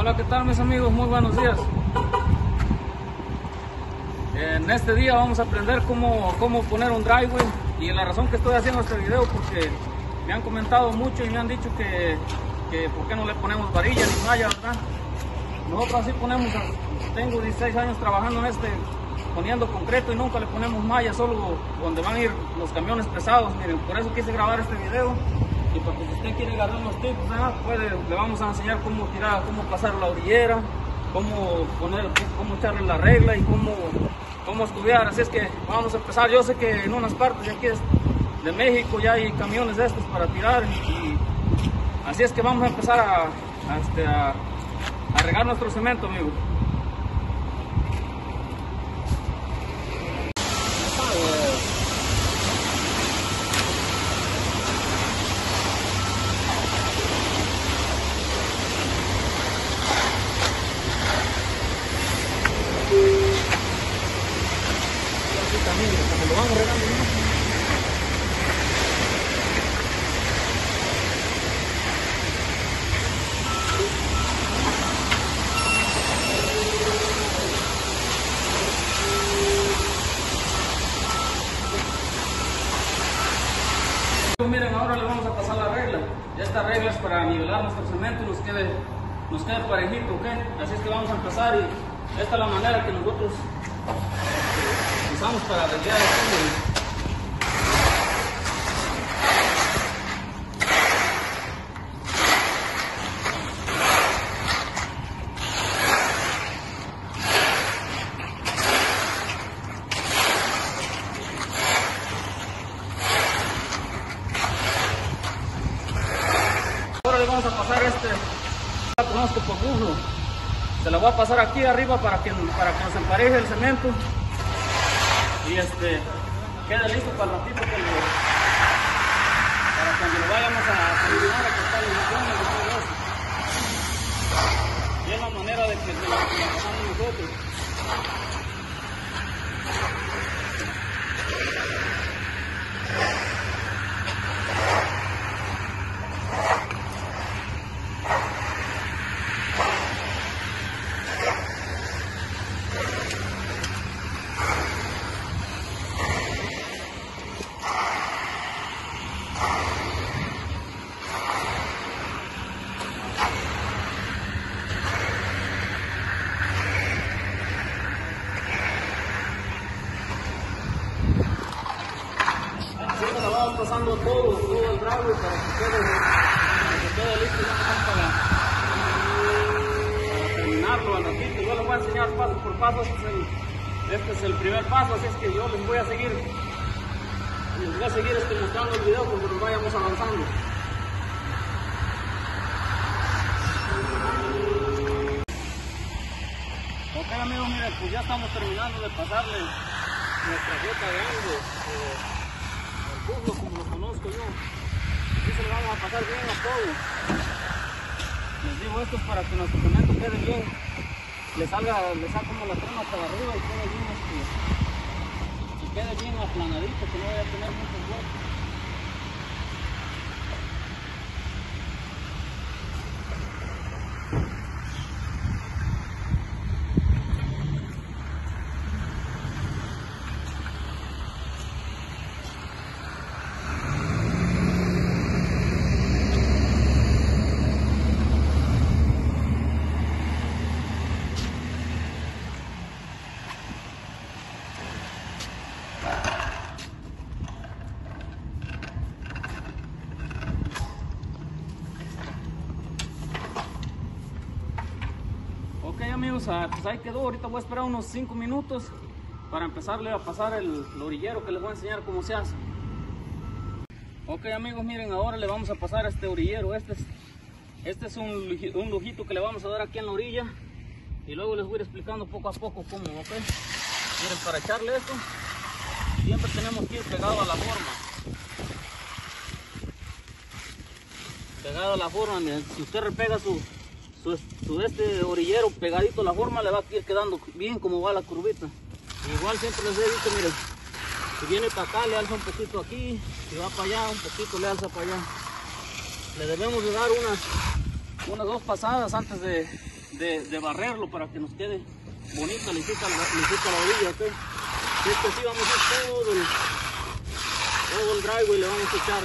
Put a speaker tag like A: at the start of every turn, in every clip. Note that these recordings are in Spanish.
A: Hola, ¿qué tal mis amigos? Muy buenos días. En este día vamos a aprender cómo, cómo poner un driveway y la razón que estoy haciendo este video porque me han comentado mucho y me han dicho que, que por qué no le ponemos varilla ni malla, ¿verdad? Nosotros así ponemos, tengo 16 años trabajando en este, poniendo concreto y nunca le ponemos malla, solo donde van a ir los camiones pesados. Miren, por eso quise grabar este video y porque si usted quiere agarrar unos tips, le vamos a enseñar cómo tirar, cómo pasar la orillera, cómo poner, cómo echarle la regla y cómo, cómo estudiar. Así es que vamos a empezar. Yo sé que en unas partes de aquí de México ya hay camiones de estos para tirar así es que vamos a empezar a, este, regar nuestro cemento, amigos. también, como lo vamos regando, ¿no? Miren, ahora le vamos a pasar la regla. Esta regla es para nivelar nuestro cemento y nos quede, nos quede parejito, ¿ok? Así es que vamos a empezar y esta es la manera que nosotros usamos para arreglar esto. Ahora le vamos a pasar este, la conozco por burlo. Se la voy a pasar aquí arriba para que, para que nos empareje el cemento y este quede listo para el ratito que lo, para cuando lo vayamos a terminar a cortar los y todo eso. Y es la manera de que de la pasamos nosotros. Así que la vamos pasando todo, todo el dragón para que quede, para que quede listo ya nomás para, para terminarlo al ratito. Yo les voy a enseñar paso por paso. Este es, el, este es el primer paso, así es que yo les voy a seguir. Les voy a seguir este, mostrando el video conforme vayamos avanzando. Ok amigos, miren, pues ya estamos terminando de pasarle nuestra gota de algo. Eh, el pueblo como lo conozco yo. Aquí se lo vamos a pasar bien a todo. Les digo esto es para que nuestro cemento quede bien. Le salga, le sacamos la crema para arriba y quede bien este, que quede bien aplanadito, que no vaya a tener muchos huecos. Ok amigos, pues ahí quedó. Ahorita voy a esperar unos 5 minutos para empezarle a pasar el, orillero que les voy a enseñar cómo se hace. Ok amigos, miren, ahora le vamos a pasar este orillero. Este es, este es un lujito que le vamos a dar aquí en la orilla. Y luego les voy a ir explicando poco a poco cómo, ok. Miren, para echarle esto, siempre tenemos que ir pegado a la forma. Pegado a la forma, miren, si usted repega su, su, este orillero pegadito la forma, le va a ir quedando bien como va la curvita. Igual siempre les he dicho, miren, si viene para acá, le alza un poquito aquí, si va para allá, un poquito le alza para allá. Le debemos de dar unas, unas dos pasadas antes de, de, barrerlo para que nos quede bonita, lisita, lisita la orilla, ¿ok? Esto sí vamos a hacer todo el, todo el driveway, le vamos a echar,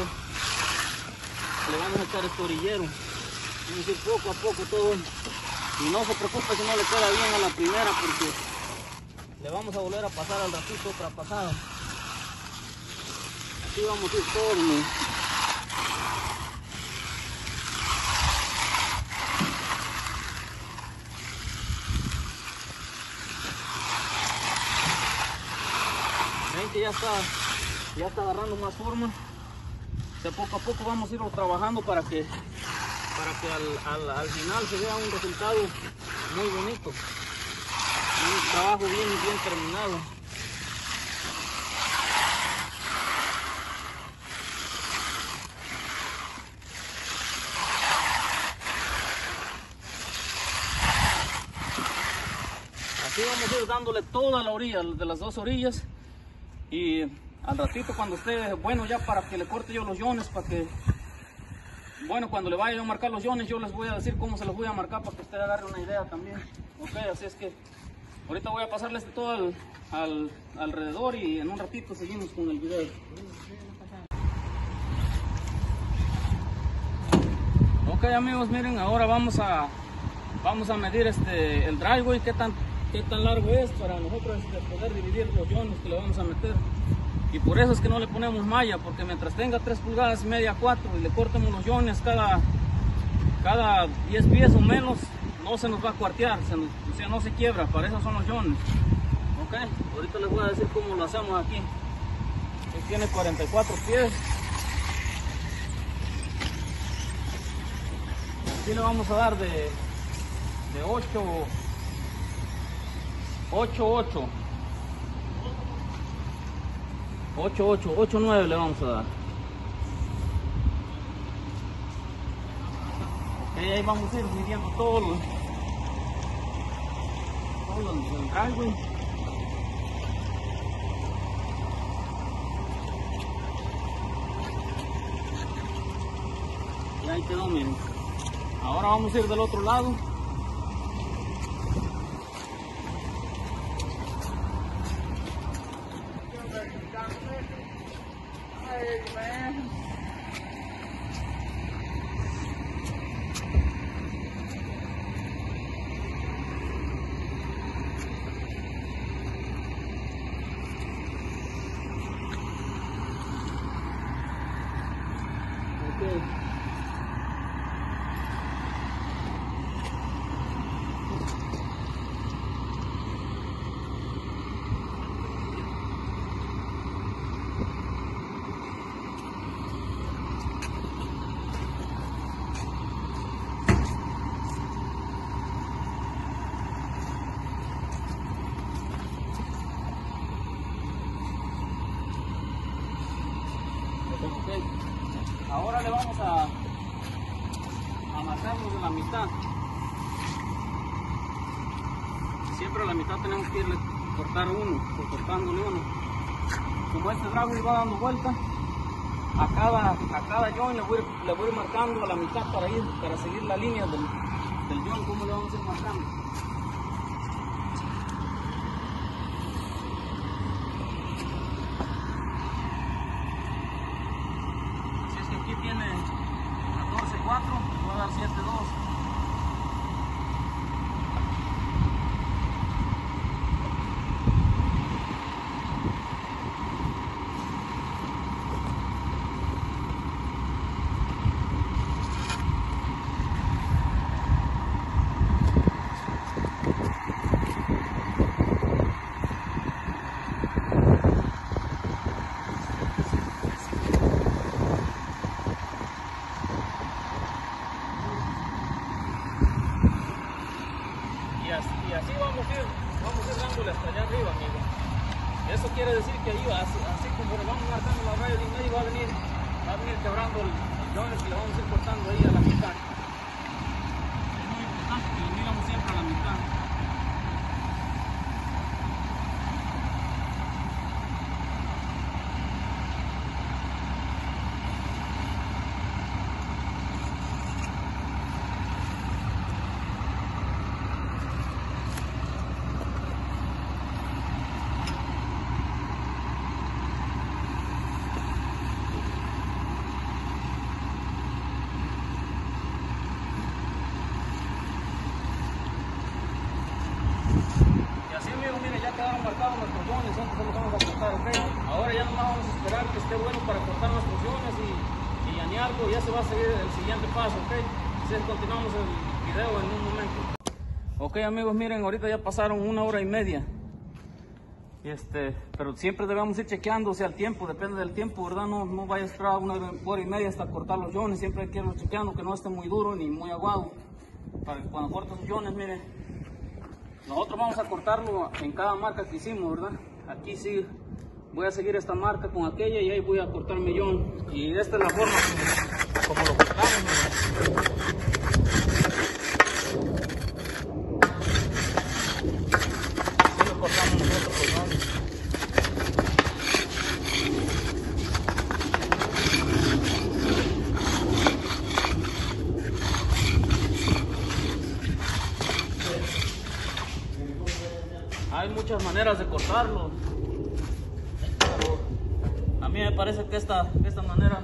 A: le vamos a echar este orillero. Vamos a ir poco a poco todo. Y no se preocupe si no le queda bien a la primera porque le vamos a volver a pasar al ratito otra pasada. Así vamos a ir todo. ¿no? Que ya está, ya está agarrando más forma. De poco a poco vamos a irlo trabajando para que, para que al, al, al final se vea un resultado muy bonito. Un trabajo bien, bien terminado. Así vamos a ir dándole toda la orilla, de las dos orillas. Y al ratito cuando esté bueno ya para que le corte yo los yones, para que, bueno, cuando le vaya a marcar los yones, yo les voy a decir cómo se los voy a marcar para que usted agarre una idea también. Ok, así es que ahorita voy a pasarles todo al, al- alrededor y en un ratito seguimos con el video. Ok amigos, miren, ahora vamos a vamos a medir este el driveway, qué tan qué tan largo es para nosotros este, poder dividir los yones que le vamos a meter. Y por eso es que no le ponemos malla, porque mientras tenga 3 pulgadas y media, 4 y le cortemos los yones cada, cada 10 pies o menos, no se nos va a cuartear, se nos- o sea, no se quiebra, para eso son los yones. Ok, ahorita les voy a decir cómo lo hacemos aquí. Aquí tiene 44 pies. Aquí le vamos a dar de, de 8, 8, 8. 8, 8, 8, 9 le vamos a dar. Ok, ahí vamos a ir midiendo todo el, todo el, el driveway. Y ahí quedó, miren. Ahora vamos a ir del otro lado. Ok. Ok. Ahora le vamos a, a marcarlo de la mitad. Siempre a la mitad tenemos que irle cortar uno, o cortándole uno. Este drago va dando vuelta, a cada, a cada joint le voy, le voy marcando a la mitad para ir, para seguir la línea del, del joint, cómo le vamos a ir marcando. Así, vamos a ir, vamos a ir dándole hasta allá arriba, amigo. Eso quiere decir que ahí, así, así como le vamos marcando la raya de medio, va a venir, va a venir quebrando el, el y le vamos a ir cortando ahí a la mitad. Es muy importante que lo miramos siempre a la mitad. Para cortar nuestros yones y, y llanearlo. Ya se va a seguir el siguiente paso, ¿ok? Entonces continuamos el video en un momento. Ok amigos, miren, ahorita ya pasaron una hora y media. Este, pero siempre debemos ir chequeando, o sea, el tiempo, depende del tiempo, ¿verdad? No, no vaya a esperar una hora y media hasta cortar los yones, siempre hay que irlo chequeando, que no esté muy duro ni muy aguado. Para que cuando cortes los yones, miren, nosotros vamos a cortarlo en cada marca que hicimos, ¿verdad? Aquí sí, voy a seguir esta marca con aquella y ahí voy a cortar mi yon. Y esta es la forma como, como lo cortamos. Hay muchas maneras de cortarlo. Mí me parece que esta, esta manera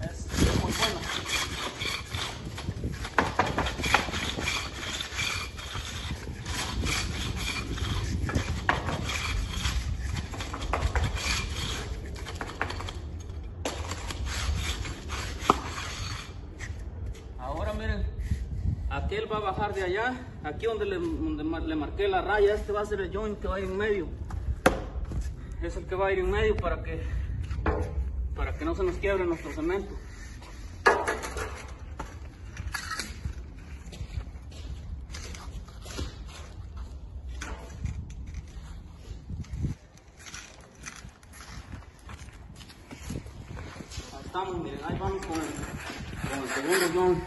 A: es muy buena. Ahora miren, aquel va a bajar de allá, aquí donde le, donde le marqué la raya, este va a ser el joint que va en medio. Es el que va a ir en medio para que, para que no se nos quiebre nuestro cemento. Ahí estamos, miren, ahí vamos con el, con el segundo joint.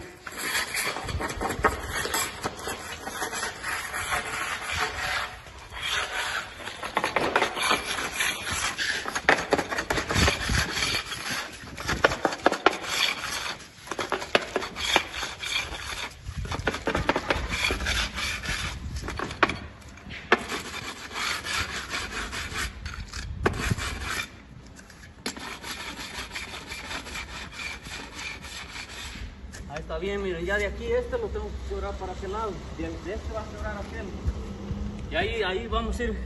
A: Ahí está bien, miren, ya de aquí este lo tengo que quebrar para aquel lado. De, de este va a quebrar aquel. Y ahí, ahí vamos a ir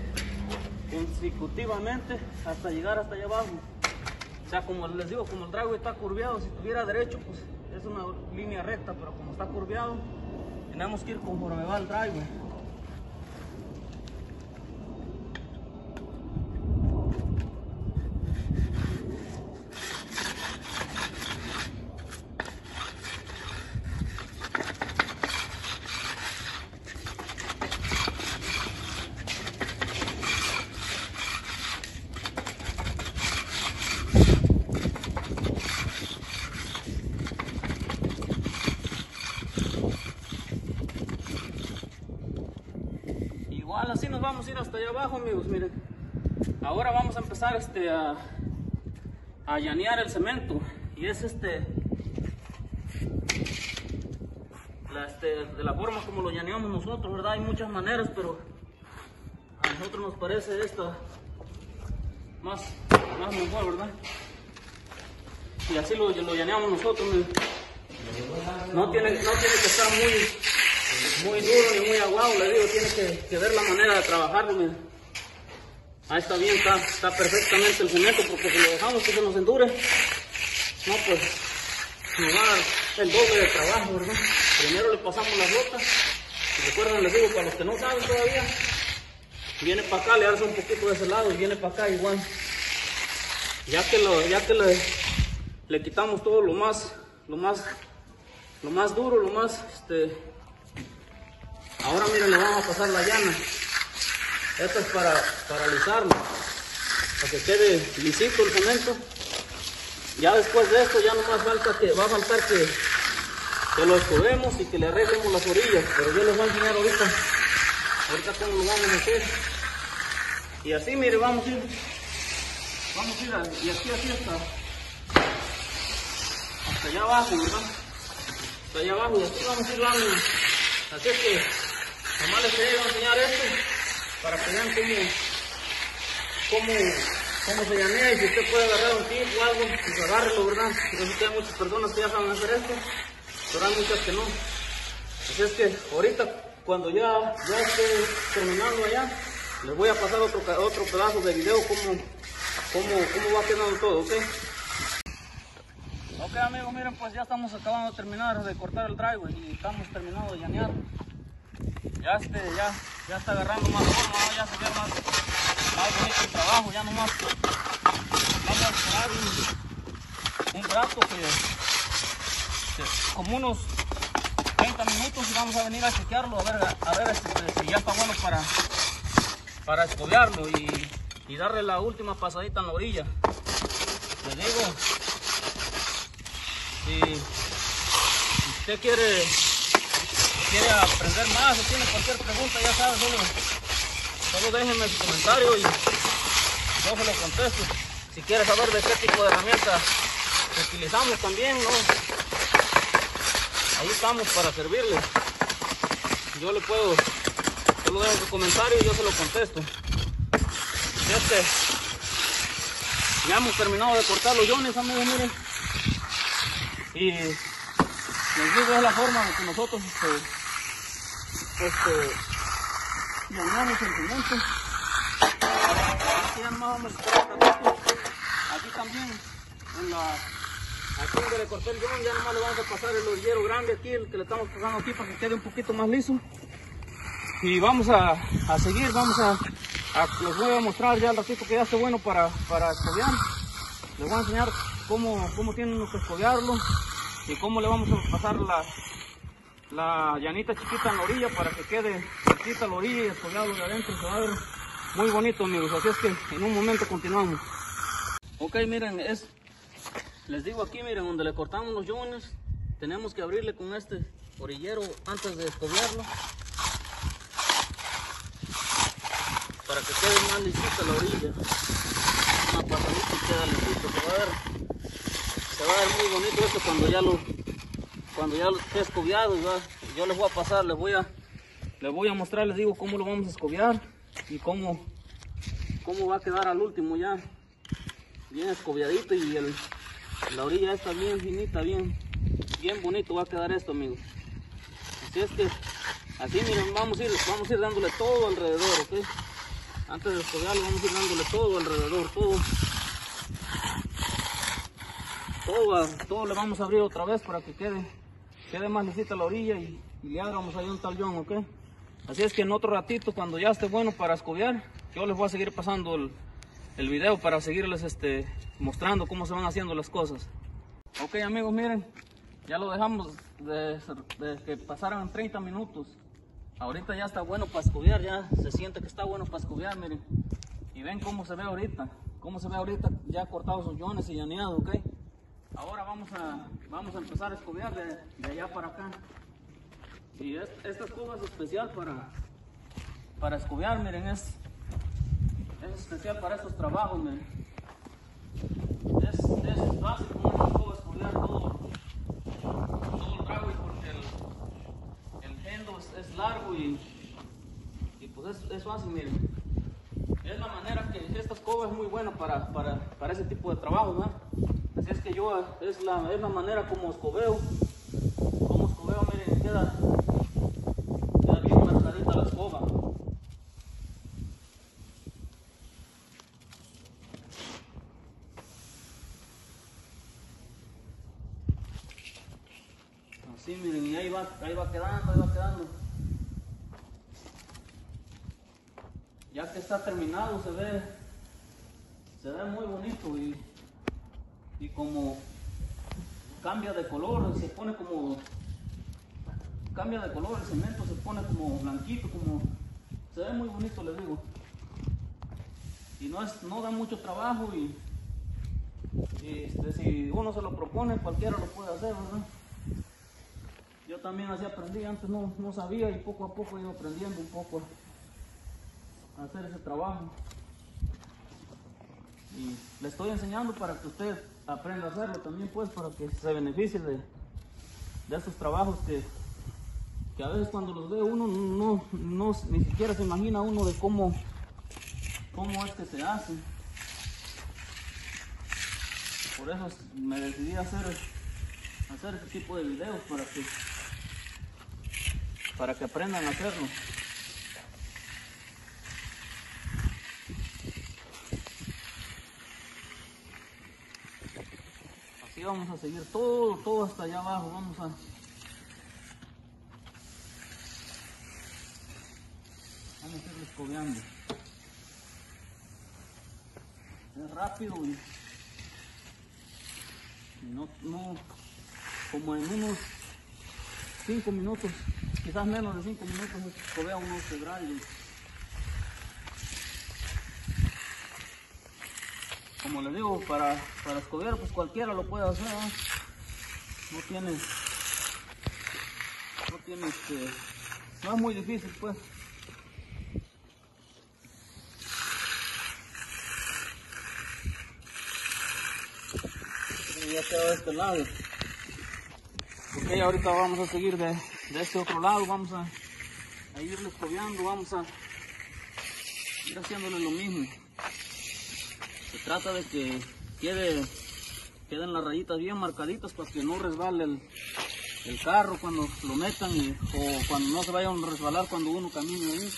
A: consecutivamente hasta llegar hasta allá abajo. O sea, como les digo, como el dragón está curviado, si estuviera derecho, pues es una línea recta, pero como está curviado, tenemos que ir conforme va el driveway. Igual así nos vamos a ir hasta allá abajo, miren. Ahora vamos a empezar este a, a llanear el cemento. Y es este, la, este, de la forma como lo llaneamos nosotros, ¿verdad? Hay muchas maneras, pero a nosotros nos parece esta más, más mejor, ¿verdad? Y así lo, lo llaneamos nosotros. No tiene, no tiene que estar muy, muy duro ni muy aguado, le digo, tiene que, ver la manera de trabajarlo. Ahí está bien, está, está perfectamente el cemento, porque si lo dejamos que se nos endure, no, pues nos va a dar el doble de trabajo, ¿verdad? Primero le pasamos las rotas, y recuerden, les digo, para los que no saben todavía, viene para acá, le alza un poquito de ese lado y viene para acá igual. Ya que, lo, ya que le, le quitamos todo lo más, lo más, lo más duro, lo más, este, ahora miren, le vamos a pasar la llana. Esto es para, para alisarlo, para que quede lisito el cemento. Ya después de esto ya no más falta que, va a faltar que, que lo escobemos y que le arreglemos las orillas, pero yo les voy a enseñar ahorita, ahorita cómo lo vamos a hacer. Y así, mire, vamos a ir, vamos a ir, a- y aquí, así hasta, hasta allá abajo, ¿verdad? Hasta allá abajo, y así vamos a ir dando. Así es que, nomás les quería enseñar esto, para que vean cómo, cómo, cómo se llanea, y si usted puede agarrar un tip o algo, pues agárrelo, ¿verdad? Yo hay muchas personas que ya saben hacer esto, pero hay muchas que no. Así es que, ahorita, cuando ya, ya esté terminando allá, les voy a pasar otro, otro pedazo de video cómo, cómo, cómo va quedando todo, ¿ok? Ok amigos, miren pues ya estamos acabando de terminar de cortar el driveway y estamos terminando de llanear. Ya este, ya, ya está agarrando más forma, ya se ve más, más bonito el trabajo, ya nomás vamos a esperar un, rato que, como unos 30 minutos y vamos a venir a chequearlo a ver, a ver este, si ya está bueno para, para escobiarlo y, y darle la última pasadita en la orilla. Les digo, si usted quiere, quiere aprender más o tiene cualquier pregunta, ya sabe, solo, solo déjenme su comentario y yo se lo contesto. Si quiere saber de qué tipo de herramientas utilizamos también, ¿no? ahí estamos para servirle. Yo le puedo, solo dejo su comentario y yo se lo contesto. Este, ya hemos terminado de cortar los yones, amigos, miren. Y les digo, es la forma de que nosotros este, este, llenamos el cemento. Aquí un ratito. Aquí también, en la, aquí donde le corté el yon, ya nomás le vamos a pasar el orillero grande aquí, el que le estamos pasando aquí para que quede un poquito más liso. Y vamos a, a seguir, vamos a, a, les voy a mostrar ya el ratito que ya esté bueno para, para escobiar. Les voy a enseñar cómo, cómo tienen que escobiarlo y cómo le vamos a pasar la, la llanita chiquita en la orilla para que quede cerquita la orilla y escobiarlo de adentro. Se va a ver muy bonito amigos, así es que en un momento continuamos. Ok, miren, es, les digo aquí, miren, donde le cortamos los yones, tenemos que abrirle con este orillero antes de escobiarlo. Para que quede más lisita la orilla. Una pasadita queda lisito, se va a ver se va a ver muy bonito esto cuando ya lo cuando ya esté escobiado yo les voy a pasar les voy a les voy a mostrar les digo cómo lo vamos a escobiar y cómo cómo va a quedar al último ya bien escobiadito y la orilla está bien finita bien bien bonito va a quedar esto amigos. Así es que así miren vamos a ir vamos a ir dándole todo alrededor ok antes de escobiarlo vamos a ir dándole todo alrededor todo. Todo, todo le vamos a abrir otra vez para que quede, quede más lisita la orilla y, y le hagamos ahí un tallón, ¿ok? Así es que en otro ratito, cuando ya esté bueno para escobiar, yo les voy a seguir pasando el, el video para seguirles este, mostrando cómo se van haciendo las cosas. Ok amigos, miren, ya lo dejamos de, de que pasaran 30 minutos. Ahorita ya está bueno para escobiar, ya se siente que está bueno para escobiar, miren. Y ven cómo se ve ahorita, cómo se ve ahorita ya cortados sus yones y llaneado, ¿ok? Ahora vamos a, vamos a empezar a escobiar de, de allá para acá. Y es, esta escoba es especial para, para escobiar, miren, es, es especial para estos trabajos, miren. Es, es fácil con una escoba escobiar todo, todo el driveway porque el, el hendo es, es largo y, y pues es, es fácil, miren. Es la manera que esta escoba es muy buena para, para, para ese tipo de trabajo, ¿verdad? Así es que yo, es la, es la manera como escobeo. Como escobeo, miren, queda, queda bien marcadita la escoba. Así, miren, y ahí va, ahí va quedando, ahí va quedando. Ya que está terminado, se ve, se ve muy bonito y y como cambia de color, se pone como cambia de color el cemento, se pone como blanquito, como se ve muy bonito les digo. Y no es, no da mucho trabajo y, este, si uno se lo propone cualquiera lo puede hacer, ¿verdad? Yo también así aprendí, antes no, no sabía y poco a poco ido aprendiendo un poco a hacer ese trabajo. Y le estoy enseñando para que usted aprenda a hacerlo también, pues, para que se beneficie de, de esos trabajos que, que a veces cuando los ve uno no, no, ni siquiera se imagina uno de cómo, cómo es que se hace. Por eso me decidí a hacer, hacer este tipo de videos para que, para que aprendan a hacerlo. Vamos a seguir todo, todo hasta allá abajo. Vamos a... Vamos a ir escobeando. Es rápido y, no, no, como en unos 5 minutos, quizás menos de 5 minutos, escobea uno quebrar como les digo, para, para pues cualquiera lo puede hacer, ¿no? Tiene, no tiene este, no es muy difícil, pues. Ya quedó de este lado. Ok, ahorita vamos a seguir de, de este otro lado, vamos a, a irle escobeando, vamos a ir haciéndole lo mismo. Trata de que quede, queden las rayitas bien marcaditas para que no resbale el, el carro cuando lo metan o cuando no se vayan a resbalar cuando uno camine ahí.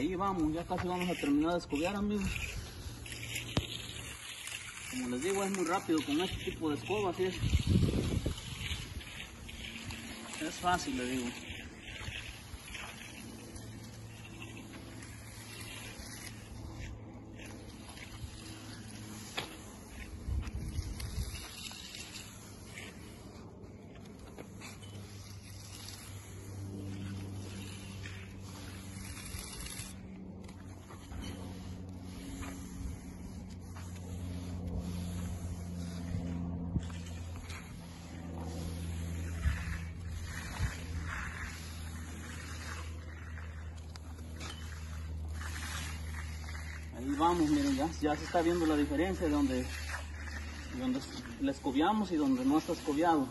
A: Ahí vamos, ya casi vamos a terminar de escobiar amigos. Como les digo, es muy rápido con este tipo de escoba, así es. Es fácil, les digo. Vamos, miren, ya, ya se está viendo la diferencia de donde, donde le escobiamos y donde no está escobiado.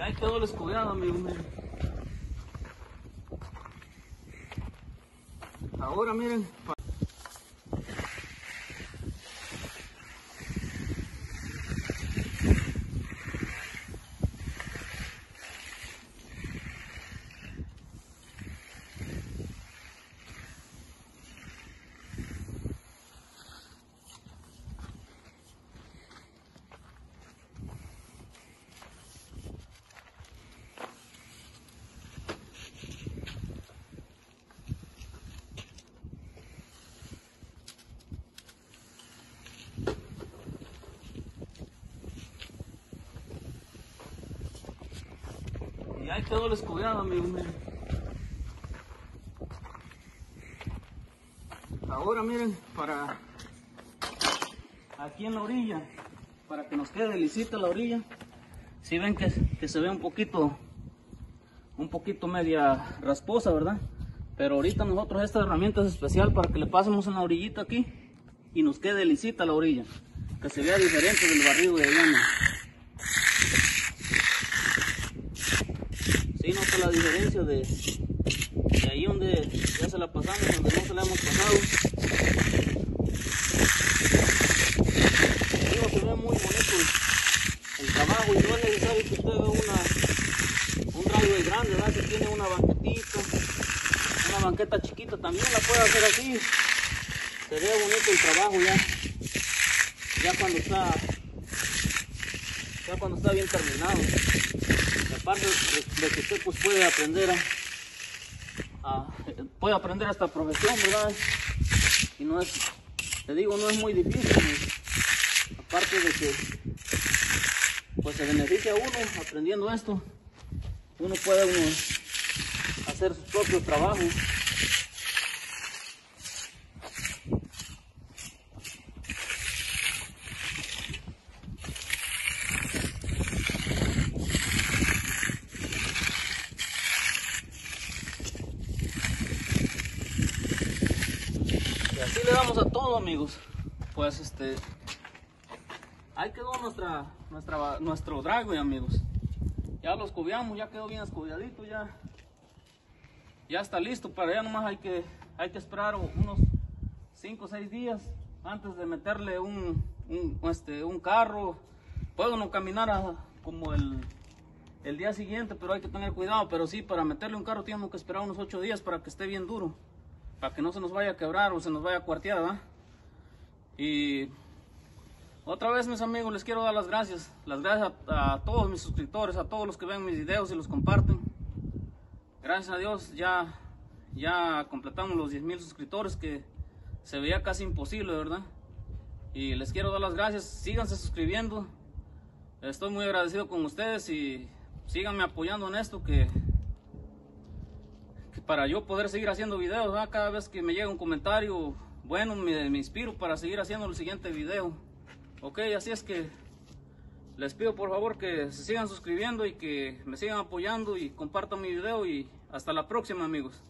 A: Ahí quedó el escobiado, amigo. miren. Ahora miren. Pa- Y ahí quedó el escobiado, amigo. Ahora miren, para aquí en la orilla, para que nos quede lisita la orilla. Si ven que, se ve un poquito, un poquito media rasposa, ¿verdad? Pero ahorita nosotros esta herramienta es especial para que le pasemos en la orillita aquí y nos quede lisita la orilla. Que se vea diferente del barrido de allá. ¿no? Sí, nota la diferencia de, ahí donde ya se la pasamos donde no se la hemos pasado. Digo, se ve muy bonito el, trabajo y no es necesario que usted vea una, un driveway grande, ¿verdad? Si tiene una banquetita, una banqueta chiquita también la puede hacer así. Se ve bonito el trabajo ya. Ya cuando está ya cuando está bien terminado. Y aparte de, que usted pues puede aprender a, a- puede aprender esta profesión, ¿verdad? Y no es, te digo, no es muy difícil. Aparte de que pues se beneficia uno aprendiendo esto. Uno puede hacer sus propios trabajos. Y así le damos a todo, amigos. Pues este. Ahí quedó nuestra, nuestra, nuestro dragway, amigos. Ya lo escobiamos, ya quedó bien escobiadito, ya. Ya está listo, pero ya nomás hay que, hay que esperar unos 5 o 6 días antes de meterle un, este, un carro. Puede uno caminar como el, el día siguiente, pero hay que tener cuidado. Pero sí, para meterle un carro tenemos que esperar unos 8 días para que esté bien duro. Para que no se nos vaya a quebrar o se nos vaya a cuartear. Y otra vez, mis amigos, les quiero dar las gracias. Las gracias a, todos mis suscriptores, a todos los que ven mis videos y los comparten. Gracias a Dios ya, ya completamos los 10 mil suscriptores que se veía casi imposible, ¿verdad? Y les quiero dar las gracias. Síganse suscribiendo. Estoy muy agradecido con ustedes y síganme apoyando en esto que, para yo poder seguir haciendo videos, cada vez que me llega un comentario bueno, me, inspiro para seguir haciendo el siguiente video. Ok, así es que les pido por favor que se sigan suscribiendo y que me sigan apoyando y compartan mi video y hasta la próxima amigos.